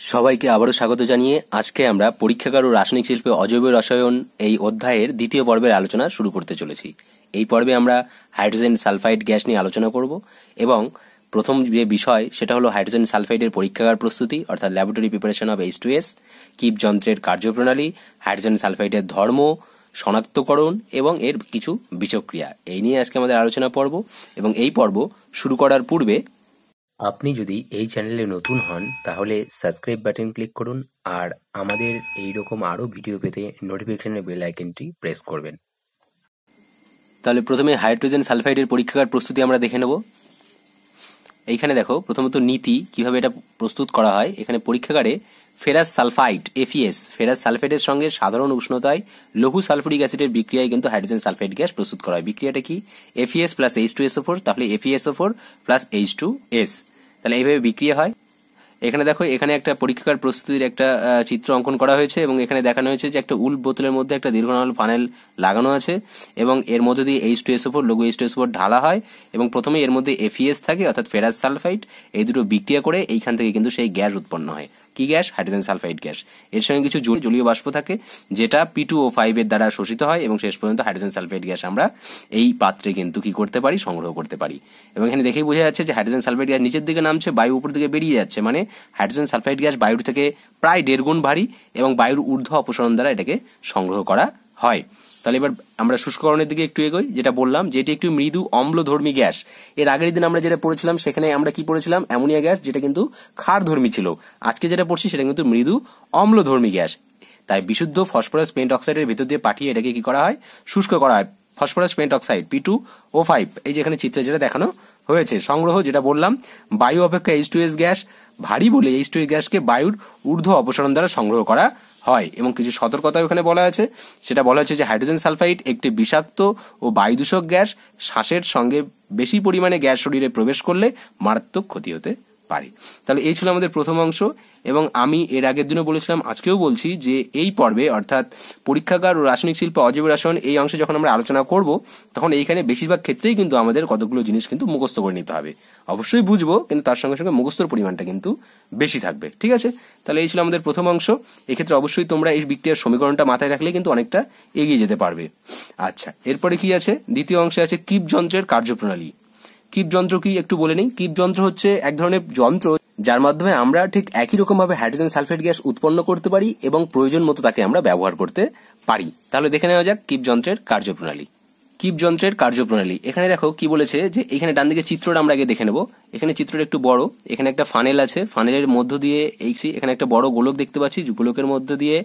সবাইকে আবারও স্বাগত জানিয়ে আজকে আমরা পরীক্ষাগার ও রাসায়নিক শিল্পে অজৈব রসায়ন এই অধ্যায়ের দ্বিতীয় পর্বের আলোচনা শুরু করতে চলেছি। এই পর্বে আমরা হাইড্রোজেন সালফাইড গ্যাস নিয়ে আলোচনা করব এবং প্রথম যে বিষয় সেটা হলো হাইড্রোজেন সালফাইডের পরীক্ষাগার প্রস্তুতি, অর্থাৎ laboratory preparation of H two S Kipp যন্ত্রের কার্যপ্রণালী, হাইড্রোজেন সালফাইডের ধর্ম, শনাক্তকরণ এবং এর কিছু বিচক্রিয়া। এই নিয়ে আজকে আমাদের আলোচনা পর্ব এবং এই পর্ব শুরু করার পূর্বে আপনি যদি এই চ্যানেলে নতুন হন, তাহলে সাবস্ক্রাইব বাটন ক্লিক করুন আর আমাদের এই রকম আরও ভিডিও পেতে নোটিফিকেশনের বেল আইকনটি প্রেস করবেন। তাহলে প্রথমে হাইড্রোজেন সালফাইডের পরীক্ষাগার প্রস্তুতি আমরা দেখে নেব। এইখানে দেখো, প্রথমত নীতি, কীভাবে এটা প্রস্তুত করা হয়। এখানে পরীক্ষাগারে ferrous sulphide F e S ferrous সালফাইডের সঙ্গে সাধারণ উষ্ণতায় লঘু সালফুরিক অ্যাসিডের বিক্রিয়ায় কিন্তু হাইড্রোজেন সালফাইড গ্যাস প্রস্তুত করা হয়। বিক্রিয়াটা কি? F e S plus H two S O four তাহলে F e S O four plus H two S তাহলে এইভাবে বিক্রিয়া হয়। এখানে দেখো, এখানে একটা পরীক্ষার প্রস্তুতির একটা চিত্র অঙ্কন করা হয়েছে এবং এখানে দেখানো হয়েছে যে একটা উল বোতলের মধ্যে একটা দীর্ঘনাল প্যানেল লাগানো আছে এবং এর মধ্যে দিয়ে এইচ টু এস ওপর লঘু এইচ টু এস ওপর ঢালা হয় এবং প্রথমে এর মধ্যে এফিএস থাকে, অর্থাৎ ফেরাস সালফাইড এই দুটো বিক্রিয়া করে এইখান থেকে কিন্তু সেই গ্যাস উৎপন্ন হয়। কি গ্যাস? Hydrogen sulphide gas. এর সঙ্গে কিছু জল- জলীয় বাষ্প থাকে, যেটা পি টু ও ফাইভ এর দ্বারা শোষিত হয় এবং শেষ পর্যন্ত হাইড্রোজেন সালফাইড গ্যাস আমরা এই পাত্রে কিন্তু কি করতে পারি? সংগ্রহ করতে পারি। এবং এখানে দেখেই বোঝা যাচ্ছে যে হাইড্রোজেন সালফাইড গ্যাস নিচের দিকে নামছে, বায়ু উপর দিকে বেরিয়ে যাচ্ছে। মানে হাইড্রোজেন সালফাইড গ্যাস বায়ুর থেকে প্রায় দেড় গুণ ভারী এবং বায়ুর ঊর্ধ্ব অপসারণ দ্বারা এটাকে সংগ্রহ করা হয়। তাহলে এবার আমরা শুষ্ককরণের দিকে একটু এগোই, যেটা বললাম যে এটি একটি মৃদু অম্লধর্মী গ্যাস। এর আগের দিন আমরা যেটা পড়েছিলাম, সেখানে আমরা কি পড়েছিলাম? অ্যামোনিয়া গ্যাস, যেটা কিন্তু ক্ষারধর্মী ছিল। আজকে যেটা পড়ছি, সেটা কিন্তু মৃদু অম্লধর্মী গ্যাস। তাই বিশুদ্ধ ফসফরাস পেন্ট অক্সাইডের ভিতর দিয়ে পাঠিয়ে এটাকে কি করা হয়? শুষ্ক করা হয়। Phosphorus pentoxide P two O five এই যেখানে চিত্রে যেটা দেখানো হয়েছে। সংগ্রহ, যেটা বললাম, বায়ু অপেক্ষা এইচ টু এস গ্যাস, ভারী বলে এইচ টু এস গ্যাসকে বায়ুর ঊর্ধ্ব অপসারণ দ্বারা সংগ্রহ করা হয় এবং কিছু সতর্কতা এখানে বলা আছে। সেটা বলা হচ্ছে যে হাইড্রোজেন সালফাইড একটি বিষাক্ত ও বায়ুদূষক গ্যাস, শ্বাসের সঙ্গে বেশি পরিমাণে গ্যাস শরীরে প্রবেশ করলে মারাত্মক ক্ষতি হতে পারে। তাহলে এই ছিল আমাদের প্রথম অংশ এবং আমি এর আগের দিনও বলেছিলাম, আজকেও বলছি যে এই পর্বে অর্থাৎ পরীক্ষাগার ও রাসায়নিক শিল্প অজৈব রসায়ন এই অংশে যখন আমরা আলোচনা করব, তখন এইখানে বেশিরভাগ ক্ষেত্রেই কিন্তু আমাদের কতগুলো জিনিস কিন্তু মুখস্থ করে নিতে হবে। অবশ্যই বুঝব, কিন্তু তার সঙ্গে সঙ্গে মুখস্থর পরিমাণটা কিন্তু বেশি থাকবে। ঠিক আছে? তাহলে এই ছিল আমাদের প্রথম অংশ। এক্ষেত্রে অবশ্যই তোমরা এই বিক্রিয়ার সমীকরণটা মাথায় রাখলে কিন্তু অনেকটা এগিয়ে যেতে পারবে। আচ্ছা এরপরে কি আছে? দ্বিতীয় অংশে আছে কিপ যন্ত্রের কার্যপ্রণালী। কিপ যন্ত্র কি একটু বলে নিই? কিপ যন্ত্র হচ্ছে এক ধরনের যন্ত্র যার মাধ্যমে আমরা ঠিক একই রকম ভাবে হাইড্রোজেন সালফেট গ্যাস উৎপন্ন করতে পারি এবং প্রয়োজন মতো তাকে আমরা ব্যবহার করতে পারি। তাহলে দেখে নেওয়া যাক কিপ যন্ত্রের কার্যপ্রণালী। কিপ যন্ত্রের কার্যপ্রণালী। এখানে দেখো কি বলেছে যে এখানে ডান দিকে চিত্রটা আমরা আগে দেখে নেব। এখানে চিত্রটা একটু বড়। এখানে একটা ফানেল আছে। ফানেলের মধ্য দিয়ে এই এখানে একটা বড় গোলক দেখতে পাচ্ছি। গোলকের মধ্য দিয়ে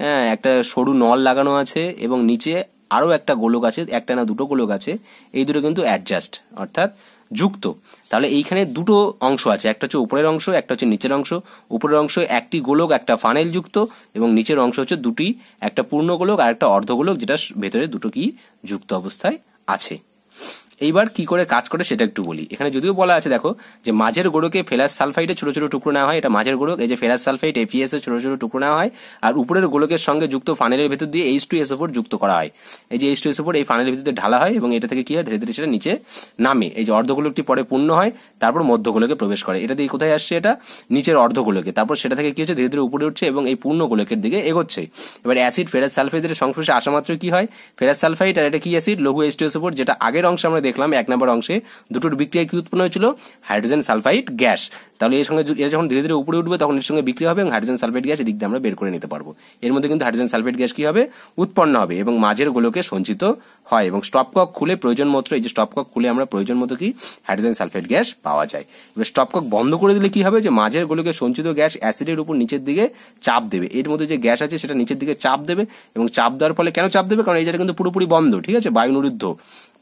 হ্যাঁ, একটা সরু নল লাগানো আছে এবং নিচে আরও একটা গোলক আছে একটা না দুটো গোলক আছে, এই দুটো কিন্তু অ্যাডজাস্ট অর্থাৎ যুক্ত। তাহলে এইখানে দুটো অংশ আছে, একটা হচ্ছে উপরের অংশ, একটা হচ্ছে নিচের অংশ। উপরের অংশ একটি গোলক, একটা ফানেল যুক্ত, এবং নিচের অংশ হচ্ছে দুটি, একটা পূর্ণ গোলক আর একটা অর্ধগোলক যেটা ভেতরে দুটো কি যুক্ত অবস্থায় আছে। এইবার কি করে কাজ করে সেটা একটু বলি। এখানে যদিও বলা আছে, দেখো, যে মাঝের গোড়কে ফেরাস সালফাইডে ছোট ছোট টুকরো নেওয়া হয়। এটা মাঝের গোড়ক, এই যে ফেরাস সালফাইড এফিএস এর ছোট ছোট টুকরো নেওয়া হয়। আর উপরের গোলকের সঙ্গে যুক্ত ফানেলের ভেতর দিয়ে এইচ টু এস ওপর যুক্ত করা হয়। এই যে এইচ টু এস ওপর এই ফানেলের ভিতরে ঢালা হয় এবং এটা থেকে কি হয়? ধীরে ধীরে সেটা নিচে নামে। এই যে অর্ধগোলকটি পরে পূর্ণ হয়, তারপর মধ্যগোলকে প্রবেশ করে। এটা দিয়ে কোথায় আসছে এটা? নিচের অর্ধগোলকে। তারপর সেটা থেকে কি হচ্ছে? ধীরে ধীরে উপরে উঠছে এবং এই পূর্ণ গোলকের দিকে এগোচ্ছে। এবার অ্যাসিড ফেরাস সালফাইডের সংস্পর্শে আসা মাত্র কি হয়? ফেরাস সালফাইড আর এটা কি অ্যাসিড লঘু এইচ টু এস ওপর যেটা আগের অংশে আমরা দেখলাম এক নম্বর অংশে দুটোর বিক্রিয়া কি উৎপন্ন হয়েছিল? Hydrogen sulphide gas. তাহলে এর সঙ্গে এরা যখন ধীরে ধীরে উপরে উঠবে, তখন এর সঙ্গে বিক্রি হবে এবং হাইড্রোজেন সালফাইড গ্যাস এদিক দিয়ে আমরা বের করে নিতে পারব। এর মধ্যে কিন্তু হাইড্রোজেন সালফাইড গ্যাস কি হবে? উৎপন্ন হবে এবং মাঝের গোলকে সঞ্চিত হয় এবং স্টপ কক খুলে প্রয়োজন মতো এই যে স্টপ কক খুলে আমরা প্রয়োজন মতো কি? হাইড্রোজেন সালফাইড গ্যাস পাওয়া যায়। এবার স্টপ কক বন্ধ করে দিলে কি হবে? যে মাঝের গোলকে সঞ্চিত গ্যাস অ্যাসিডের উপর নিচের দিকে চাপ দেবে। এর মধ্যে যে গ্যাস আছে, সেটা নিচের দিকে চাপ দেবে এবং চাপ দেওয়ার ফলে কেন চাপ দেবে? কারণ এই জায়গাটা কিন্তু পুরোপুরি বন্ধ, ঠিক আছে? বায়ু নিরুদ্ধ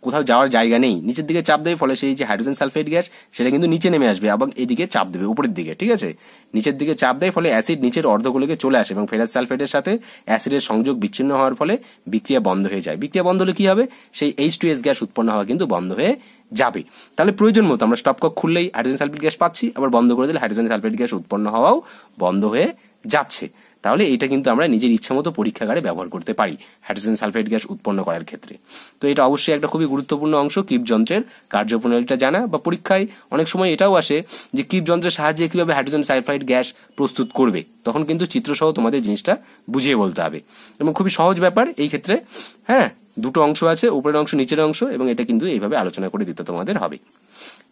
কোথাও যাওয়ার জায়গা নেই। নিচের দিকে চাপ দেবে, ফলে সেই যে হাইড্রোজেন সালফাইড গ্যাস, সেটা কিন্তু নিচে নেমে আসবে এবং এদিকে চাপ দেবে উপরের দিকে, ঠিক আছে? নিচের দিকে চাপ দেয়, ফলে অ্যাসিড নিচের অর্ধগোলকে চলে আসে এবং ফেরাস সালফেটের সাথে অ্যাসিডের সংযোগ বিচ্ছিন্ন হওয়ার ফলে বিক্রিয়া বন্ধ হয়ে যায়। বিক্রিয়া বন্ধ হলে কি হবে? সেই এইচ টু এস গ্যাস উৎপন্ন হওয়া কিন্তু বন্ধ হয়ে যাবে। তাহলে প্রয়োজন মতো আমরা স্টপকক খুললেই হাইড্রোজেন সালফেট গ্যাস পাচ্ছি, আবার বন্ধ করে দিলে হাইড্রোজেন সালফেট গ্যাস উৎপন্ন হওয়াও বন্ধ হয়ে যাচ্ছে। তাহলে এটা কিন্তু আমরা নিজের ইচ্ছা মতো পরীক্ষাগারে ব্যবহার করতে পারি, হাইড্রোজেন সালফাইড গ্যাস উৎপন্ন করার ক্ষেত্রে। তো এটা অবশ্যই একটা খুবই গুরুত্বপূর্ণ অংশ, কিপ যন্ত্রের কার্যপ্রণালীটা জানা, বা পরীক্ষায় অনেক সময় এটাও আসে যে কিপ যন্ত্রের সাহায্যে কীভাবে হাইড্রোজেন সালফাইড গ্যাস প্রস্তুত করবে, তখন কিন্তু চিত্রসহ তোমাদের জিনিসটা বুঝিয়ে বলতে হবে। এবং খুবই সহজ ব্যাপার এই ক্ষেত্রে। হ্যাঁ দুটো অংশ আছে, উপরের অংশ, নিচের অংশ, এবং এটা কিন্তু এইভাবে আলোচনা করে দিতে তোমাদের হবে।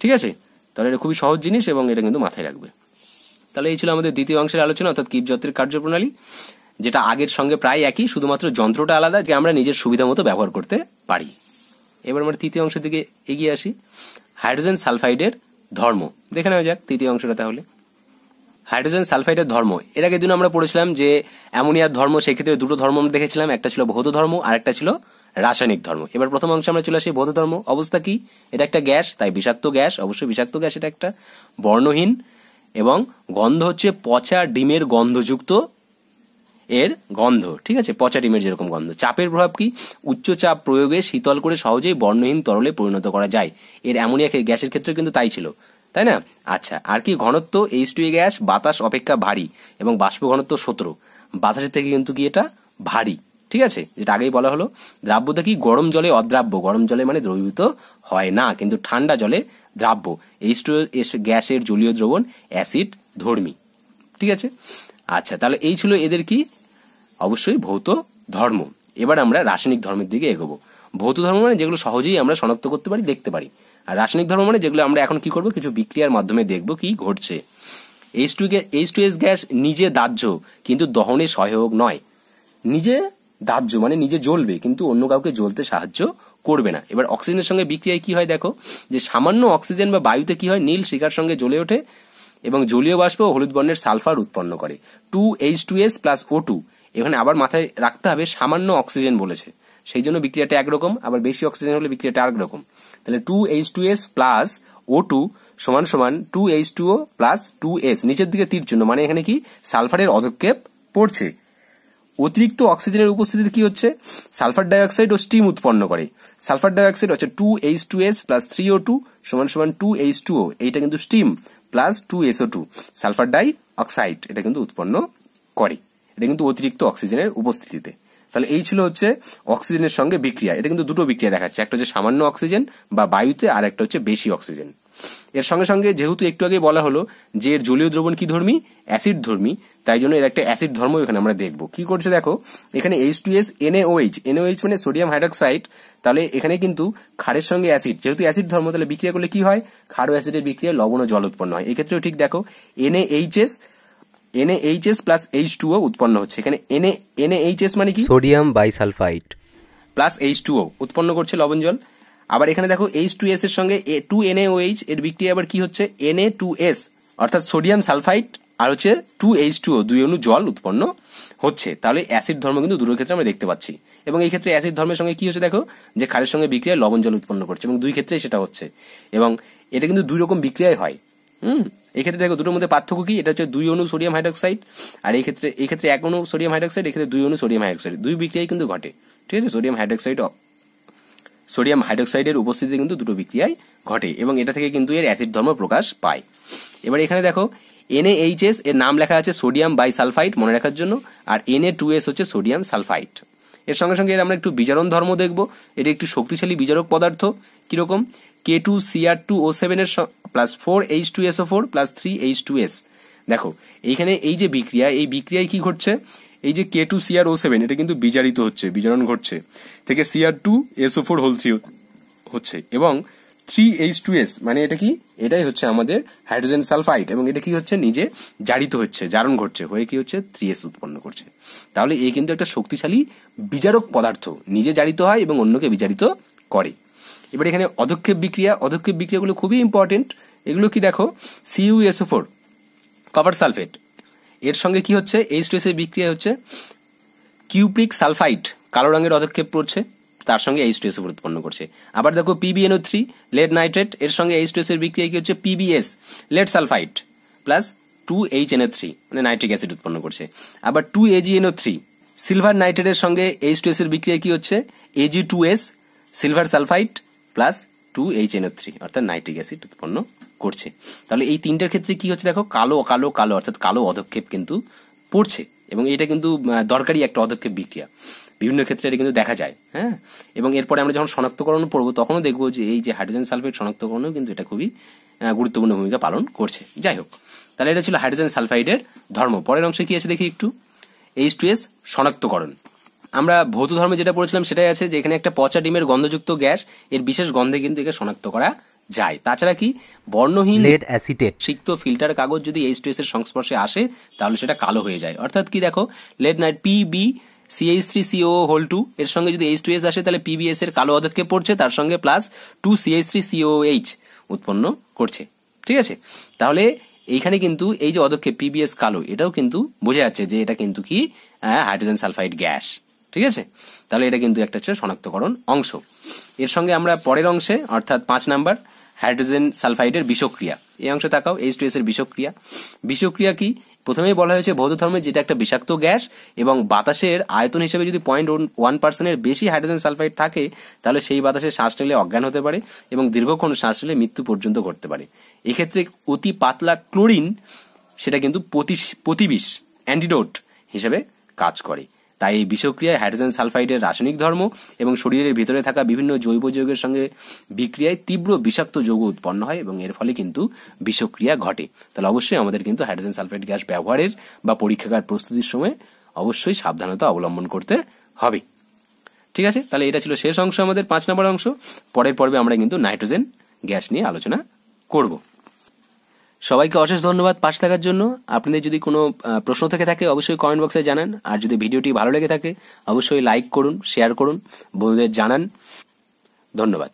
ঠিক আছে? তাহলে এটা খুবই সহজ জিনিস এবং এটা কিন্তু মাথায় রাখবে। তাহলে এই ছিল আমাদের দ্বিতীয় অংশের আলোচনা, অর্থাৎ কিপ যন্ত্রের কার্যপ্রণালী, যেটা আগের সঙ্গে প্রায় একই, শুধুমাত্র যন্ত্রটা আলাদা যে আমরা নিজের সুবিধা মতো ব্যবহার করতে পারি। এবার আমরা তৃতীয় অংশের দিকে এগিয়ে আসি। হাইড্রোজেন সালফাইডের ধর্ম। দেখে নেওয়া যাক তৃতীয় অংশটা তাহলে। হাইড্রোজেন সালফাইডের ধর্ম। এর আগে দিন আমরা পড়েছিলাম যে অ্যামোনিয়ার ধর্ম, সেক্ষেত্রে দুটো ধর্ম আমরা দেখেছিলাম। একটা ছিল ভৌত ধর্ম আর একটা ছিল রাসায়নিক ধর্ম। এবার প্রথম অংশে আমরা চলে আসি ভৌত ধর্ম। অবস্থা কি? এটা একটা গ্যাস, তাই বিষাক্ত গ্যাস, অবশ্যই বিষাক্ত গ্যাস, এটা একটা বর্ণহীন এবং গন্ধ হচ্ছে পচা ডিমের গন্ধযুক্ত এর গন্ধ। ঠিক আছে? পচা ডিমের যেরকম গন্ধ। চাপের প্রভাব কি? উচ্চ চাপ প্রয়োগে শীতল করে সহজেই বর্ণহীন তরলে পরিণত করা যায়। এর অ্যামোনিয়া গ্যাসের ক্ষেত্রে কিন্তু তাই ছিল। তাই না? আচ্ছা আর কি ঘনত্ব? এইচ টু গ্যাস, বাতাস অপেক্ষা ভারী এবং বাষ্প ঘনত্ব সতেরো। বাতাসের থেকে কিন্তু কি এটা? ভারী। ঠিক আছে? যেটা আগেই বলা হলো। দ্রাব্যতা কি গরম জলে অদ্রাব্য? গরম জলে মানে দ্রবীভূত হয় না, কিন্তু ঠান্ডা জলে দ্রাব্য। এইচ টু গ্যাসের জলীয় দ্রবণ, অ্যাসিড, ধর্মী। ঠিক আছে? আচ্ছা তাহলে এই ছিল এদের কি? অবশ্যই ভৌত ধর্ম। এবার আমরা রাসায়নিক ধর্মের দিকে এগোবো। ভৌত ধর্ম মানে যেগুলো সহজেই আমরা শনাক্ত করতে পারি, দেখতে পারি। আর রাসায়নিক ধর্ম মানে যেগুলো আমরা এখন কি করব? কিছু বিক্রিয়ার মাধ্যমে দেখব কি ঘটছে। H two H two S gas নিজে দাহ্য, কিন্তু দহনে সহায়ক নয়। নিজে দাহ্য মানে নিজে জ্বলবে, কিন্তু অন্য কাউকে জ্বলতে সাহায্য করবে না। এবার অক্সিজেনের সঙ্গে বিক্রিয়ায় কি হয় দেখো? যে সামান্য অক্সিজেন বা বায়ুতে কি হয়? নীল শিকার সঙ্গে জ্বলে ওঠে এবং জলীয় বাষ্প ও হলুদ বর্ণের সালফার উৎপন্ন করে। Two H two S plus O two, এখানে আবার মাথায় রাখতে হবে সামান্য অক্সিজেন বলেছে। সেই জন্য বিক্রিয়াটা একরকম, আবার বেশি অক্সিজেন হলে বিক্রিয়াটা আরেক রকম তাহলে two H two S plus O two সমান সমান two H two O plus two S, নিচের দিকে তীর চিহ্ন মানে এখানে কি? সালফারের অধক্ষেপ পড়ছে। অতিরিক্ত অক্সিজেনের উপস্থিতিতে কি হচ্ছে? সালফার ডাইঅক্সাইড ও স্টিম উৎপন্ন করে। সালফার ডাইঅক্সাইড হচ্ছে two H two S plus three O two সমান সমান টু এইচ টু ও। এইটা কিন্তু steam plus two S O two. Sulphur dioxide এটা কিন্তু উৎপন্ন করে। এটা কিন্তু অতিরিক্ত অক্সিজেনের উপস্থিতিতে। তাহলে এই ছিল হচ্ছে অক্সিজেনের সঙ্গে বিক্রিয়া। এটা কিন্তু দুটো বিক্রিয়া দেখাচ্ছে। একটা হচ্ছে সামান্য অক্সিজেন বা বায়ুতে আর একটা হচ্ছে বেশি অক্সিজেন। এর সঙ্গে সঙ্গে যেহেতু একটু আগে বলা হলো যে এর জলীয় দ্রবণ কি ধর্মী? অ্যাসিড ধর্মী। তাই জন্য এর একটা অ্যাসিড ধর্ম এখানে আমরা দেখব। কি করছে দেখো এখানে H two S NAOH NAOH মানে সোডিয়াম হাইড্রক্সাইড তাহলে এখানে কিন্তু ক্ষারের সঙ্গে অ্যাসিড। যেহেতু অ্যাসিড ধর্ম তাহলে বিক্রিয়া করলে কি হয়? ক্ষার ও অ্যাসিডের বিক্রিয়া লবণ ও জল উৎপন্ন হয়। এক্ষেত্রেও ঠিক দেখো N A H S N A H S plus H two O উৎপন্ন হচ্ছে। এখানে N A N A H S মানে কি? Sodium bisulphide plus H two O উৎপন্ন করছে লবণ জল। আবার এখানে দেখো এইচ টু এস এর সঙ্গে টু এনএওএইচ এর বিক্রিয়া আবার কি হচ্ছে? এনএ টু এস অর্থাৎ সোডিয়াম সালফাইড আর হচ্ছে টু এইচ টু দুই অণু জল উৎপন্ন হচ্ছে। তাহলে অ্যাসিড ধর্ম কিন্তু দুটোর ক্ষেত্রে আমরা দেখতে পাচ্ছি। এবং এই ক্ষেত্রে অ্যাসিড ধর্মের সঙ্গে কি হচ্ছে দেখো? যে ক্ষারের সঙ্গে বিক্রিয়ায় লবণ জল উৎপন্ন করছে। এবং দুই ক্ষেত্রেই সেটা হচ্ছে। এবং এটা কিন্তু দুই রকম বিক্রিয়ায় হয়। হুম? এই ক্ষেত্রে দেখো দুটোর মধ্যে পার্থক্য কি? এটা হচ্ছে দুই অণু সোডিয়াম হাইড্রক্সাইড আর এই ক্ষেত্রে এই ক্ষেত্রে এক অনু সোডিয়াম হাইড্রক্সাইড এক্ষেত্রে দুই অণু সোডিয়াম হাইড্রক্সাইড দুই বিক্রিয়াই কিন্তু ঘটে। ঠিক আছে? সোডিয়াম হাইড্রক্সাইড সোডিয়াম হাইড্রক্সাইডের উপস্থিতিতে কিন্তু দুটো বিক্রিয়ায় ঘটে এবং এটা থেকে কিন্তু এর অ্যাসিড ধর্ম প্রকাশ পায়। এবার এখানে দেখো এনএএইচএস এর নাম লেখা আছে সোডিয়াম বাইসালফাইড মনে রাখার জন্য, আর এনএ টু এস হচ্ছে সোডিয়াম সালফাইড এর সঙ্গে সঙ্গে আমরা একটু বিজারণ ধর্ম দেখব। এটি একটি শক্তিশালী বিজারক পদার্থ, কীরকম? K two CR two O সেভেনের plus four H two S O four plus three H two S দেখো, এইখানে এই যে বিক্রিয়া, এই বিক্রিয়ায় কি ঘটছে? এই যে K two C R O seven এটা কিন্তু বিজারিত হচ্ছে, বিজারণ ঘটছে। থেকে C R two S O four whole three হচ্ছে। এবং থ্রি এইচ টু এস মানে এটা কি? এটাই হচ্ছে আমাদের হাইড্রোজেন সালফাইড এবং এটা কি হচ্ছে? নিজে জারিত হচ্ছে, জারণ ঘটছে, হয়ে কি হচ্ছে? থ্রি এস উৎপন্ন করছে। তাহলে এই কিন্তু একটা শক্তিশালী বিজারক পদার্থ, নিজে জারিত হয় এবং অন্যকে বিজারিত করে। এবার এখানে অধক্ষেপ বিক্রিয়া, অধক্ষেপ বিক্রিয়াগুলো খুবই ইম্পর্টেন্ট এগুলো কি দেখো? C U S O four copper sulphate এর সঙ্গে কি হচ্ছে? এইচ টু এস এর বিক্রিয়া হচ্ছে কিউপ্রিক সালফাইড কালো রঙের অধক্ষেপ পড়ছে তার সঙ্গে এইচ টু এস উৎপন্ন করছে। আবার দেখো পিবিএনও থ্রি লেড নাইট্রেট এর সঙ্গে এইচ টু এস এর বিক্রিয়া কি হচ্ছে? PBS lead sulphide plus two H NO three মানে নাইট্রিক অ্যাসিড উৎপন্ন করছে। আবার টু এজিএনও থ্রি সিলভার নাইট্রেটের সঙ্গে এইচ টু এস এর বিক্রিয়া কি হচ্ছে? AG two S silver sulphide plus two H NO three অর্থাৎ নাইট্রিক অ্যাসিড উৎপন্ন করছে। তাহলে এই তিনটার ক্ষেত্রে কি হচ্ছে দেখো? কালো কালো কালো, অর্থাৎ কালো অধক্ষেপ কিন্তু পড়ছে এবং এটা কিন্তু দরকারি একটা পদক্ষেপ বিক্রিয়া। বিভিন্ন ক্ষেত্রে এটা কিন্তু দেখা যায় হ্যাঁ? এবং এরপরে আমরা যখন শনাক্তকরণ পড়ব, তখনও দেখব যে এই যে হাইড্রোজেন সালফেট শনাক্তকরণেও কিন্তু এটা খুবই গুরুত্বপূর্ণ ভূমিকা পালন করছে। যাই হোক, তাহলে এটা ছিল হাইড্রোজেন সালফাইডের ধর্ম। পরের অংশে কি আছে দেখি একটু? এইচ টু এস শনাক্তকরণ। আমরা ভৌত ধর্মে যেটা পড়েছিলাম সেটাই আছে যে এখানে একটা পচা ডিমের গন্ধযুক্ত গ্যাস, এর বিশেষ গন্ধে কিন্তু একে শনাক্ত করা যায়। তাছাড়া কি? বর্ণহীন lead acetate সিক্ত ফিল্টার কাগজ যদি এইচ টু এস এর সংস্পর্শে আসে তাহলে সেটা কালো হয়ে যায়। অর্থাৎ কি দেখো lead night P B CH three CO whole two এর সঙ্গে যদি এইচ টু এস আসে তাহলে পিবিএস এর কালো অধক্ষেপ পড়ছে তার সঙ্গে plus two CH three CO H উৎপন্ন করছে। ঠিক আছে? তাহলে এইখানে কিন্তু এই যে অধক্ষেপ পিবিএস কালো এটাও কিন্তু বোঝা যাচ্ছে যে এটা কিন্তু কি হাইড্রোজেন সালফাইড গ্যাস ঠিক আছে? তাহলে এটা কিন্তু একটা হচ্ছে শনাক্তকরণ অংশ। এর সঙ্গে আমরা পরের অংশে অর্থাৎ পাঁচ নাম্বার হাইড্রোজেন সালফাইডের বিষক্রিয়া। এই অংশে তাকাও এইচ টু এস এর বিষক্রিয়া। বিষক্রিয়া কি? প্রথমেই বলা হয়েছে বৌদ্ধ ধর্মে যেটা একটা বিষাক্ত গ্যাস এবং বাতাসের আয়তন হিসেবে যদি পয়েন্ট ওয়ান পার্সেন্টের বেশি হাইড্রোজেন সালফাইড থাকে, তাহলে সেই বাতাসে শ্বাস নিলে অজ্ঞান হতে পারে এবং দীর্ঘক্ষণ শ্বাস নিলে মৃত্যু পর্যন্ত ঘটতে পারে। এক্ষেত্রে অতি পাতলা ক্লোরিন, সেটা কিন্তু প্রতি- প্রতিবিষ অ্যান্টিডোট হিসেবে কাজ করে। তাই এই বিষক্রিয়ায় হাইড্রোজেন সালফাইডের রাসায়নিক ধর্ম এবং শরীরের ভিতরে থাকা বিভিন্ন জৈব যৌগের সঙ্গে বিক্রিয়ায় তীব্র বিষাক্ত যৌগ উৎপন্ন হয় এবং এর ফলে কিন্তু বিষক্রিয়া ঘটে। তাহলে অবশ্যই আমাদের কিন্তু হাইড্রোজেন সালফাইড গ্যাস ব্যবহারের বা পরীক্ষাগার প্রস্তুতির সময় অবশ্যই সাবধানতা অবলম্বন করতে হবে। ঠিক আছে? তাহলে এটা ছিল শেষ অংশ আমাদের পাঁচ নম্বর অংশ। পরের পর্বে আমরা কিন্তু নাইট্রোজেন গ্যাস নিয়ে আলোচনা করব। সবাইকে অশেষ ধন্যবাদ পাশে থাকার জন্য। আপনাদের যদি কোনো প্রশ্ন থেকে থাকে, অবশ্যই কমেন্ট বক্সে জানান। আর যদি ভিডিওটি ভালো লেগে থাকে, অবশ্যই লাইক করুন শেয়ার করুন, বন্ধুদের জানান। ধন্যবাদ।